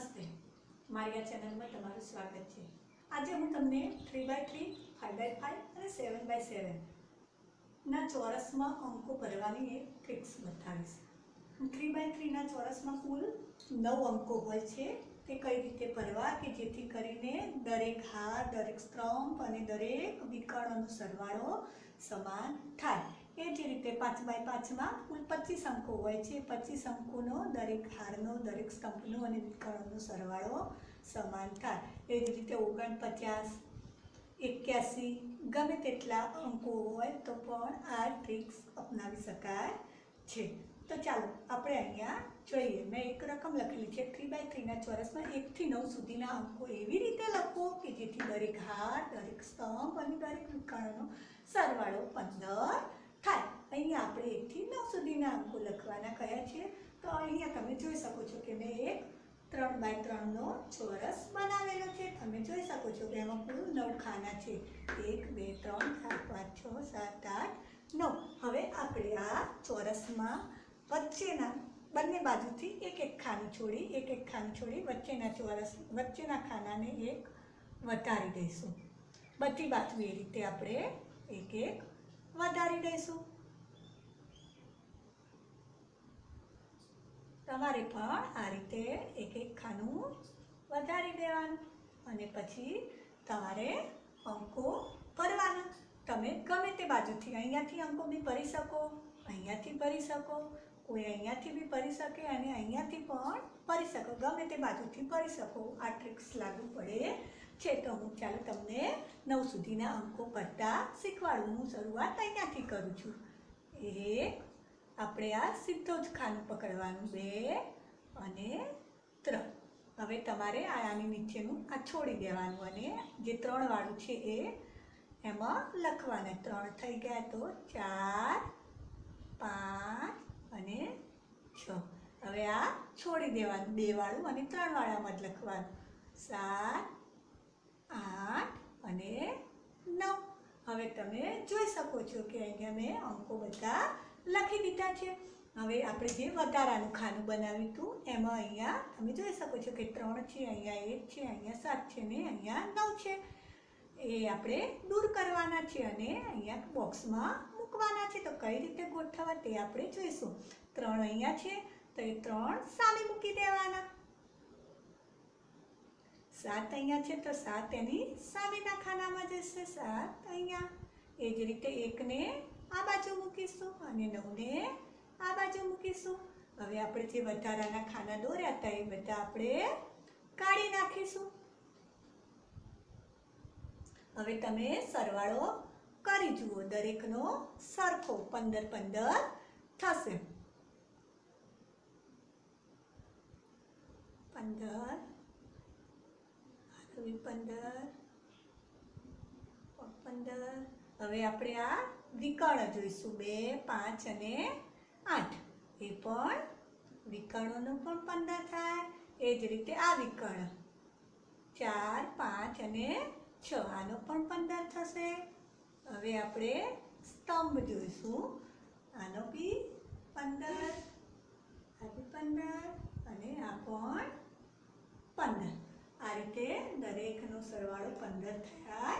નમસ્તે. મારી આ ચેનલમાં તમારું સ્વાગત છે. આજે હું તમને three by three five by five અને સેવન બાય સેવન ના ચોરસમાં અંકો ભરવાની એક ટ્રિક્સ બતાવીશ. થ્રી બાય થ્રીના ચોરસમાં કુલ નવ અંકો હોય છે. તે કઈ રીતે ભરવા કે જેથી કરીને દરેક હાર, દરેક સ્તંભ અને દરેક વિકર્ણનો સરવાળો સમાન થાય. એ જ રીતે પાંચ બાય પાંચમાં કુલ પચીસ અંકો હોય છે. પચીસ અંકોનો દરેક હારનો, દરેક સ્તંભનો અને વિકર્ણનો સરવાળો સમાન થાય. એ જ રીતે ઓગણપચાસ, એક્યાસી, ગમે તેટલા અંકો હોય તો પણ આ ટ્રિક્સ અપનાવી શકાય છે. તો ચાલો, આપણે અહીંયા જોઈએ. મેં એક રકમ લખેલી છે થ્રી બાય થ્રીના ચોરસમાં એકથી નવ સુધીના અંકો એવી રીતે લખો કે જેથી દરેક હાર, દરેક સ્તંભ અને દરેક વિકર્ણનો સરવાળો પંદર થાય. અહીંયા આપણે એકથી નવ સુધીના અંકો લખવાના કયા છે? તો અહીંયા તમે જોઈ શકો છો કે મેં એક ત્રણ બાય ત્રણનો ચોરસ બનાવેલો છે. તમે જોઈ શકો છો કે એમાં કુલ નવ ખાના છે. એક, બે, ત્રણ, ચાર, પાંચ, છ, સાત, આઠ, નવ. હવે આપણે આ ચોરસમાં વચ્ચેના, બંને બાજુથી એક એક ખાનું છોડી, એક એક ખાનું છોડી વચ્ચેના ચોરસ, વચ્ચેના ખાનાને એક વધારી દઈશું. બધી બાજુ એ રીતે આપણે એક એક વધારી દઈશું. તમારે પણ આ રીતે એક એક ખાનું વધારી દેવાનું અને પછી તમારે અંકો ભરવાના. તમે ગમે તે બાજુથી અહીંયાથી અંકો બી ભરી શકો, અહીંયાથી ભરી શકો. કોઈ અહીંયાથી બી ભરી શકે અને અહીંયાથી પણ ભરી શકો. ગમે તે બાજુથી ભરી શકો. આ ટ્રિક્સ લાગુ પડે છે. તો હું ચાલો તમને નવ સુધીના અંકો કરતા શીખવાડું. હું શરૂઆત અહીંયાથી કરું છું. એક, આપણે આ સીધો જ ખાનું પકડવાનું. બે અને ત્રણ. હવે તમારે આની નીચેનું આ છોડી દેવાનું અને જે ત્રણવાળું છે એ એમાં લખવાના. ત્રણ થઈ ગયા તો ચાર, પાંચ અને છ. હવે આ છોડી દેવાનું. બે વાળું અને ત્રણ વાળામાં જ લખવાનું. સાત, આઠ અને નવ. હવે તમે જોઈ શકો છો કે અહીંયા મેં અંકો બધા લખી દીધા છે. હવે આપણે જે વધારાનું ખાનું બનાવ્યું હતું, એમાં અહીંયા તમે જોઈ શકો છો કે ત્રણ છે, અહીંયા એક છે, અહીંયા સાત છે ને અહીંયા નવ છે. એ આપણે દૂર કરવાના છે અને અહીંયા બોક્સમાં મૂકવાના છે. તો કઈ રીતે ગોઠવવા તે આપણે જોઈશું. ત્રણ અહીંયા છે. તો એ ત્રણ સામે મૂકી દેવાના. સાત અહીંયા છે. તો સાત એની સામેના ખાનામાં જશે. સાત અહીંયા. એ જ રીતે એકને આ બાજુ મૂકીશું અને નવને આ બાજુ મૂકીશું. હવે આપણે જે વધારાના ખાના દોર્યા હતા એ બધા આપણે કાઢી નાખીશું. હવે તમે સરવાળો કરી જુઓ. દરેકનો સરખો પંદર પંદર થશે. પંદર. આવી પંદર. પંદર. હવે આપણે આ વિકર્ણ જોઈશું. બે, પાંચ અને આઠ. એ પણ વિકર્ણોનું પણ પંદર થાય. એ જ રીતે આ વિકર્ણ. ચાર, પાંચ અને છ. આનો પણ પંદર થશે. હવે આપણે સ્તંભ જોઈશું. આનો બી પંદર આ બી પંદર, અને આ પણ પંદર. આ રીતે દરેકનો સરવાળો પંદર થયા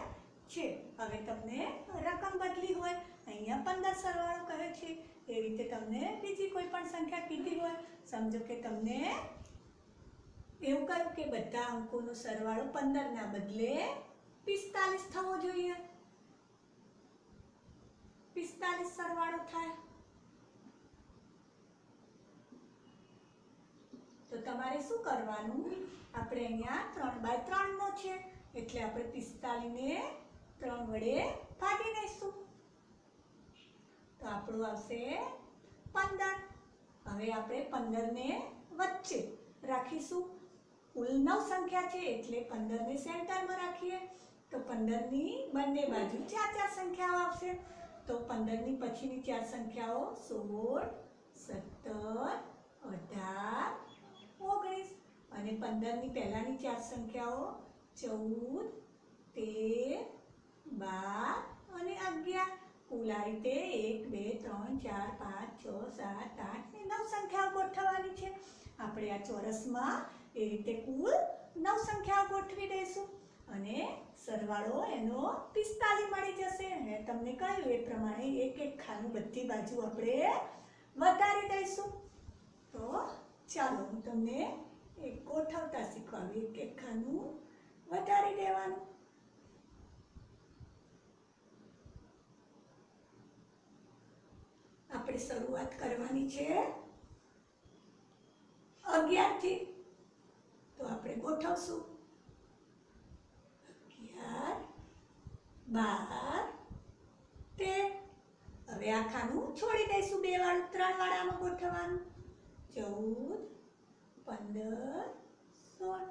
છે. હવે તમને રકમ બદલી હોય, અહીંયા પંદર સરવાળો કહે છે. એ રીતે તમને બીજી કોઈ પણ સંખ્યા કીધી હોય. સમજો કે તમને એવું કહ્યું કે બધા અંકોનો સરવાળો પંદરના બદલે પિસ્તાલીસ થવો જોઈએ. પિસ્તાલીસ સરવાળો થાય. તો તમારે શું કરવાનું? આપણે અહીંયા ત્રણ બાય ત્રણનો છે. એટલે આપણે પિસ્તાલીને ત્રણ વડે ભાગી દઈશું તો આપણું આવશે પંદર. હવે આપણે પંદરને વચ્ચે રાખીશું. કુલ નવ સંખ્યા છે, એટલે પંદરને સેન્ટરમાં રાખીએ. તો પંદરની બંને બાજુ ચાર ચાર સંખ્યાઓ આવશે. તો પંદરની પછીની ચાર સંખ્યાઓ સોળ, સત્તર, અઢાર, ઓગણીસ. અને પંદરની પહેલાંની ચાર સંખ્યાઓ ચૌદ, તેર, બાર અને અગિયાર. કુલ આ રીતે એક, બે, ત્રણ, ચાર, પાંચ, છ, સાત, આઠ ને નવ સંખ્યાઓ ગોઠવવાની છે. આપણે આ ચોરસમાં એ રીતે કુલ નવ સંખ્યાઓ ગોઠવી દઈશું. અને સરવાળો એનો પિસ્તાલીસ મળી જશે. અને તમને કહ્યું એ પ્રમાણે એક એક ખાનું બધી બાજુ આપણે વધારી દઈશું. તો ચાલો હું તમને એક ગોઠવતા શીખવાડું. એક એક ખાનું વધારી દેવાનું. આપણે શરૂઆત કરવાની છે અગિયારથી. તો આપણે ગોઠવશું અગિયાર બાર, તેર. હવે આ ખાનું છોડી દઈશું બે વાળું, ત્રણ વાળામાં ગોઠવવાનું. ચૌદ, પંદર, સોળ,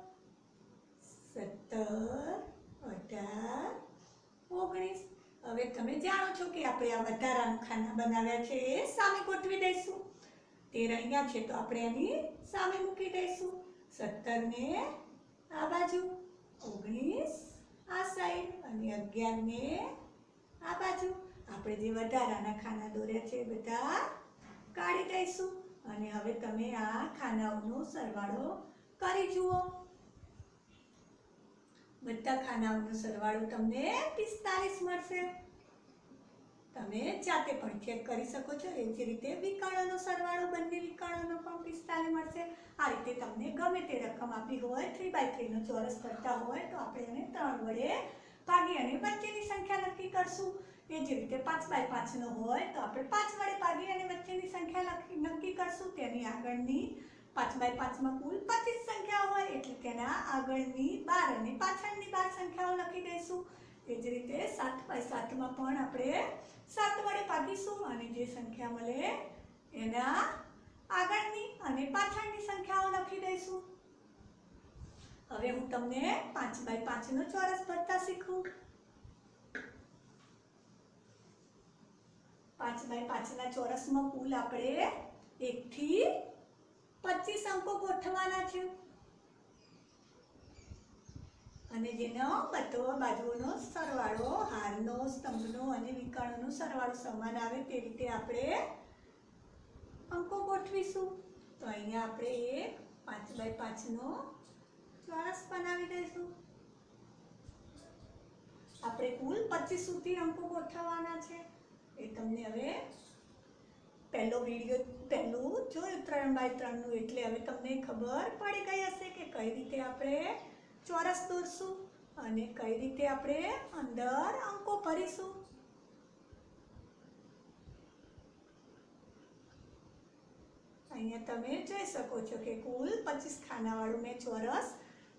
સત્તર, અઢાર, ઓગણીસ. હવે તમે જાણો છો કે આપણે આ વધારાનું ખાના બનાવ્યા છે એ સામે ગોઠવી દઈશું. તેર અહીંયા છે તો આપણે એની સામે મૂકી દઈશું. સત્તર ને આ બાજુ. અને અગિયાર ને આ બાજુ. આપણે જે વધારાના ખાના દોર્યા છે એ બધા કાઢી દઈશું. અને હવે તમે આ ખાનાઓનો સરવાળો કરી જુઓ. બધા ખાનાઓનો સરવાળો તમને પિસ્તાલીસ મળશે. તમે જાતે પણ ચેક કરી શકો છો. એ જ રીતે વિકર્ણનો સરવાળો, બંને વિકર્ણનો પણ પિસ્તાલીસ મળશે. આ રીતે તમને ગમે તે રકમ આપી હોય થ્રી બાય થ્રીનો ચોરસ કરતા હોય, તો આપણે એને ત્રણ વડે ભાગી અને વચ્ચેની સંખ્યા નક્કી કરશું. એ જે રીતે પાંચ બાય પાંચનો હોય, તો આપણે પાંચ વડે ભાગી અને વચ્ચેની સંખ્યા નક્કી કરશું. તેની આગળની પાંચ બાય પાંચમાં કુલ પચીસ સંખ્યાઓ હોય, એટલે તેના આગળની બાર અને પાછળની બાર સંખ્યાઓ લખી દઈશું. એ જ રીતે સાત બાય સાતમાં પણ આપણે સાત વડે ભાગીશું અને જે સંખ્યા મળે એના આગળની અને પાછળની સંખ્યાઓ લખી દઈશું. હવે હું તમને પાંચ બાય પાંચનો ચોરસ ભરતા શીખું પાંચ બાય પાંચના ચોરસમાં કુલ આપણે એકથી પચીસ અંકો ગોઠવવાના છે. અને જેનો બધો બાજુઓનો સરવાળો, હારનો, સ્તંભનો અને વિકર્ણનો સરવાળો સમાન આવે તે રીતે આપણે અંકો ગોઠવીશું. તો અહીંયા આપણે એક પાંચ બાય પાંચનો ચોરસ બનાવી દઈશું. આપણે કુલ પચીસ સુધી અંકો ગોઠવવાના છે. એ તમને હવે પહેલો વીડિયો પહેલું જોયું ત્રણ બાય ત્રણનું એટલે હવે તમને ખબર પડી ગઈ હશે કે કઈ રીતે આપણે ચોરસ દોરશું અને કઈ રીતે આપણે અંદર અંકો ભરીશું. અહીંયા તમે જોઈ શકો છો કે કુલ પચીસ ખાનાવાળું મેં ચોરસ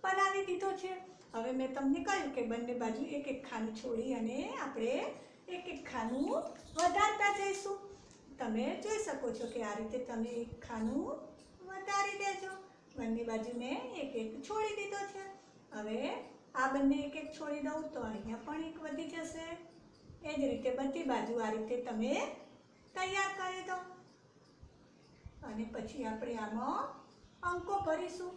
બનાવી દીધો છે. હવે મેં તમને કહ્યું કે બંને બાજુ એક એક ખાનું છોડી અને આપણે એક એક ખાનું વધારતા જઈશું. તમે જોઈ શકો છો કે આ રીતે તમે એક ખાનું વધારી દેજો. બંને બાજુ મેં એક એક છોડી દીધો છે. હવે આ બંને એક એક છોડી દઉં તો અહીંયા પણ એક વધી જશે. એ જ રીતે બધી બાજુ આ રીતે તમે તૈયાર કરી દો. અને પછી આપણે આમાં અંકો ભરીશું.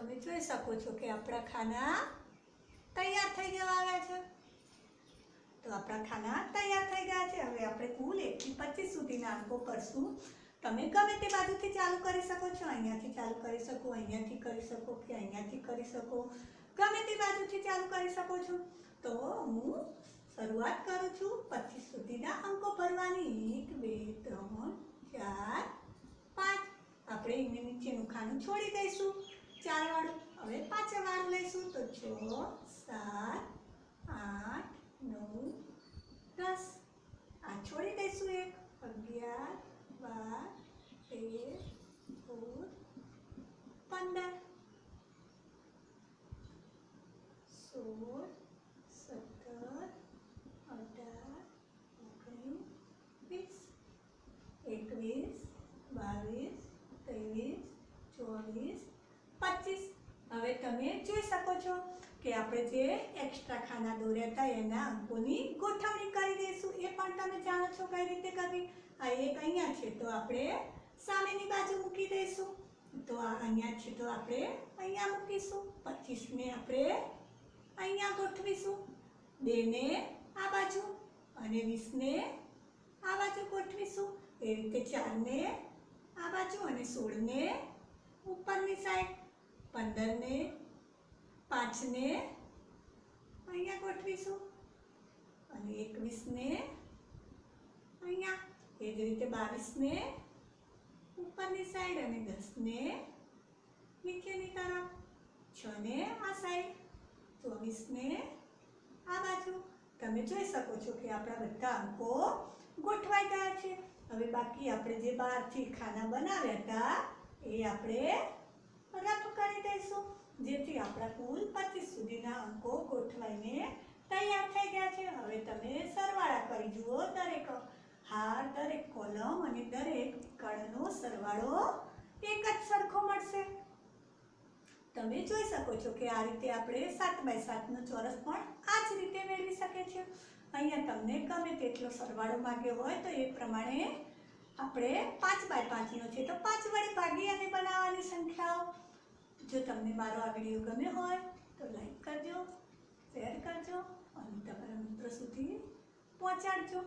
તમે જોઈ શકો છો કે આપણા ખાના તૈયાર થઈ જવા આવ્યા છે. તો આપણા ખાના તૈયાર થઈ ગયા છે. હવે આપણે કુલ એકથી પચીસ સુધીના અંકો કરશું તમે ગમે તે બાજુથી ચાલુ કરી શકો છો. અહીંયાથી ચાલુ કરી શકો, અહીંયાથી કરી શકો કે અહીંયાથી કરી શકો. ગમે તે બાજુથી ચાલુ કરી શકો છો. તો હું શરૂઆત કરું છું પચીસ સુધીના અંકો ભરવાની. એક, બે, ત્રણ, ચાર, પાંચ. આપણે એની નીચેનું ખાનું છોડી દઈશું. ચાર વાળું હવે પાંચ વાળું લઈશું. તો છ, સાત, આઠ, નવ, દસ. આ છોડી દઈશું એક. અગિયાર, બાર, તેર, ચૌદ, પંદર. સોળ સત્તર અઢાર ઓગણીસ વીસ એકવીસ બાવીસ ત્રેવીસ ચોવીસ પચીસ હવે તમે જોઈ શકો છો કે આપણે જે એક્સ્ટ્રા ખાના દોર્યા હતા, એના અંકોની ગોઠવણી કરી દઈશું. એ પણ તમે જાણો છો કઈ રીતે કરવી? આ એક અહીંયા છે, તો આપણે સામેની બાજુ મૂકી દઈશું. તો આ અહીંયા છે, તો આપણે અહીંયા મૂકીશું. પચીસને આપણે અહીંયા ગોઠવીશું. બેને આ બાજુ અને વીસને આ બાજુ ગોઠવીશું. એ રીતે ચારને આ બાજુ અને સોળને ઉપરની સાઈડ પંદરને પાંચને અહીંયા ગોઠવીશું. અને એકવીસને અહીંયા. એ જ રીતે બાવીસને ઉપરની સાઈડ અને દસને નીચેની તરફ છને આ સાઈડ ચોવીસને આ બાજુ. તમે જોઈ શકો છો કે આપણા બધા અંકો ગોઠવાઈ ગયા છે. હવે બાકી આપણે જે બહારથી ખાના બનાવ્યા હતા, એ આપણે રફ કરી દઈશું. જેથી આપણા કુલ પચીસ સુધીના અંકો ગોઠવાઈને તૈયાર થઈ ગયા છે. હવે તમે સરવાળા કરી જુઓ દરેક હાર, દરેક કોલમ અને દરેક કળનો સરવાળો એક જ સરખો મળશે. તમે જોઈ શકો છો કે આ રીતે આપણે સાત બાય સાતનો ચોરસ પણ આ જ રીતે મેળવી શકે છે અહીંયા તમને ગમે તેટલો સરવાળો માગ્યો હોય તો એ પ્રમાણે આપણે પાંચ બાય પાંચનો છે તો પાંચ વડે ભાગી અને બનાવવાની સંખ્યાઓ જો તમને મારો આ વીડિયો ગમ્યો હોય તો લાઈક કરજો શેર કરજો અને તમારા મિત્રો સુધી પહોંચાડજો.